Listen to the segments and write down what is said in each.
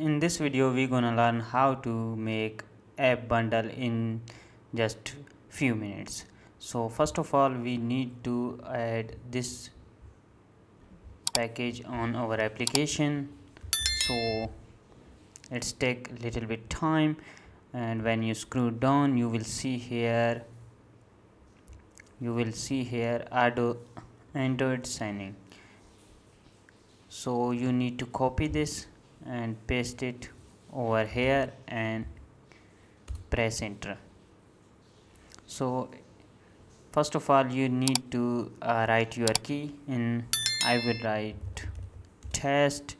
in this video we're gonna learn how to make app bundle in just few minutes. So first of all we need to add this package on our application. So it's take a little bit time and when you scroll down you will see here you will see here Ado Android signing. So you need to copy this and paste it over here and press enter. So first of all you need to uh, write your key in I will write test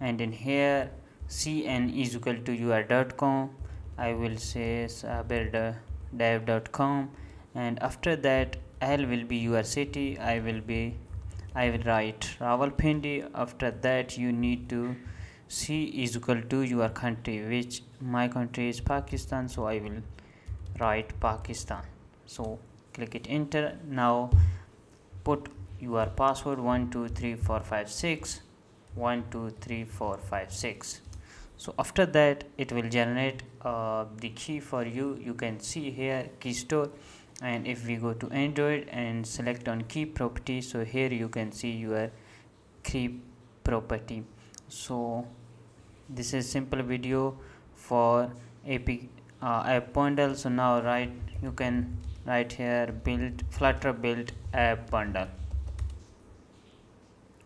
and in here cn is equal to your.com I will say saberdev.com and after that L will be your city. I will be I will write Rawalpindi. After that you need to C is equal to your country which my country is Pakistan so I will write Pakistan. So click it enter. Now put your password 123456 123456 so after that it will generate uh, the key for you. You can see here key store. And if we go to android and select on key property so here you can see your key property so this is simple video for AP uh, app bundle. So now right you can write here build flutter build app bundle.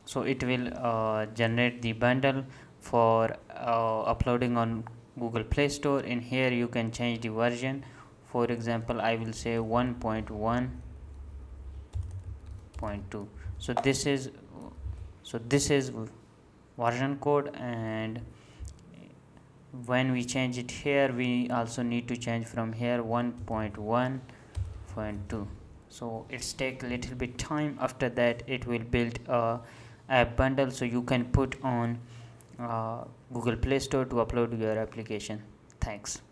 So it will uh, generate the bundle for uh, uploading on google play store. In here you can change the version. For example I will say 1.1.2 so this is so this is version code and when we change it here we also need to change from here 1.1.2 so it's take a little bit time. After that it will build a app bundle so you can put on uh, Google Play Store to upload your application. Thanks